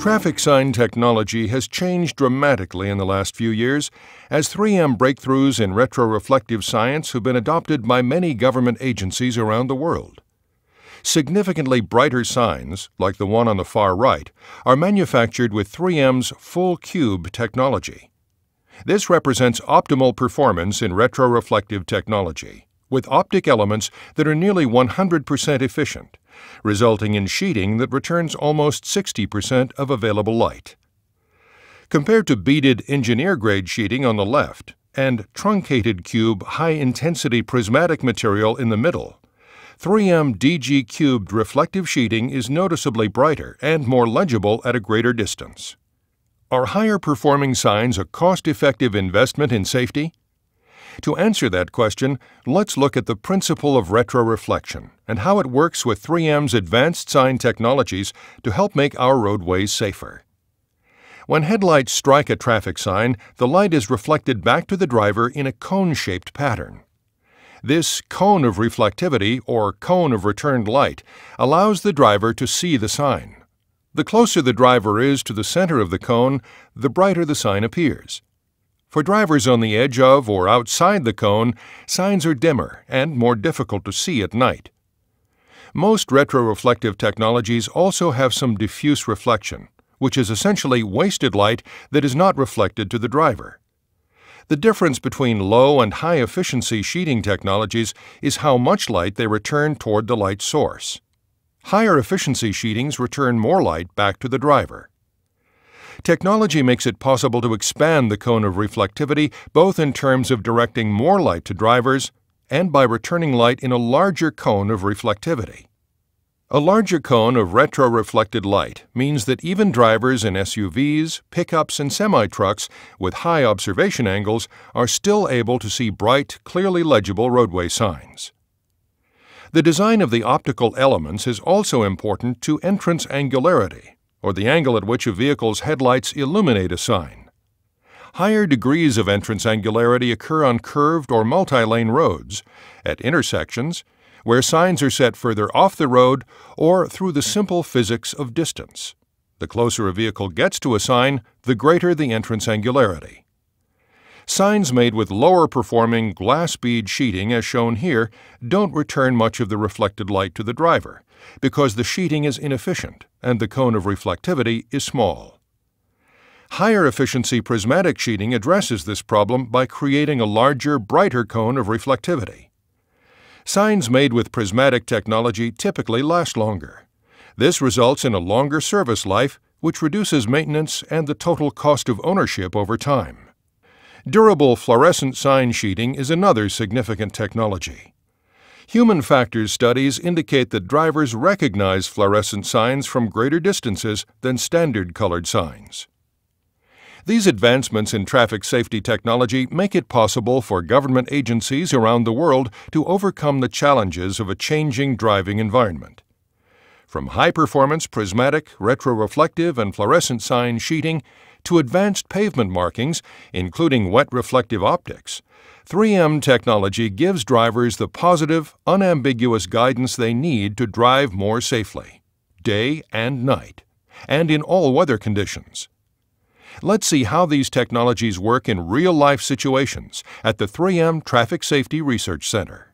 Traffic sign technology has changed dramatically in the last few years as 3M breakthroughs in retroreflective science have been adopted by many government agencies around the world. Significantly brighter signs, like the one on the far right, are manufactured with 3M's full cube technology. This represents optimal performance in retroreflective technology, with optic elements that are nearly 100% efficient resulting in sheeting that returns almost 60% of available light. Compared to beaded engineer-grade sheeting on the left and truncated cube high-intensity prismatic material in the middle, 3M DG cubed reflective sheeting is noticeably brighter and more legible at a greater distance. Are higher performing signs a cost-effective investment in safety? To answer that question, let's look at the principle of retroreflection and how it works with 3M's advanced sign technologies to help make our roadways safer. When headlights strike a traffic sign, the light is reflected back to the driver in a cone-shaped pattern. This cone of reflectivity, or cone of returned light, allows the driver to see the sign. The closer the driver is to the center of the cone, the brighter the sign appears. For drivers on the edge of or outside the cone, signs are dimmer and more difficult to see at night. Most retroreflective technologies also have some diffuse reflection, which is essentially wasted light that is not reflected to the driver. The difference between low and high efficiency sheeting technologies is how much light they return toward the light source. Higher efficiency sheetings return more light back to the driver. Technology makes it possible to expand the cone of reflectivity both in terms of directing more light to drivers and by returning light in a larger cone of reflectivity. A larger cone of retroreflected light means that even drivers in SUVs, pickups, and semi-trucks with high observation angles are still able to see bright, clearly legible roadway signs. The design of the optical elements is also important to entrance angularity, or the angle at which a vehicle's headlights illuminate a sign. Higher degrees of entrance angularity occur on curved or multi-lane roads, at intersections, where signs are set further off the road or through the simple physics of distance. The closer a vehicle gets to a sign, the greater the entrance angularity. Signs made with lower performing glass bead sheeting, as shown here, don't return much of the reflected light to the driver because the sheeting is inefficient and the cone of reflectivity is small. Higher efficiency prismatic sheeting addresses this problem by creating a larger, brighter cone of reflectivity. Signs made with prismatic technology typically last longer. This results in a longer service life, which reduces maintenance and the total cost of ownership over time. Durable fluorescent sign sheeting is another significant technology. Human factors studies indicate that drivers recognize fluorescent signs from greater distances than standard colored signs. These advancements in traffic safety technology make it possible for government agencies around the world to overcome the challenges of a changing driving environment. From high-performance prismatic, retroreflective, and fluorescent sign sheeting to advanced pavement markings, including wet reflective optics, 3M technology gives drivers the positive, unambiguous guidance they need to drive more safely, day and night, and in all weather conditions. Let's see how these technologies work in real-life situations at the 3M Traffic Safety Research Center.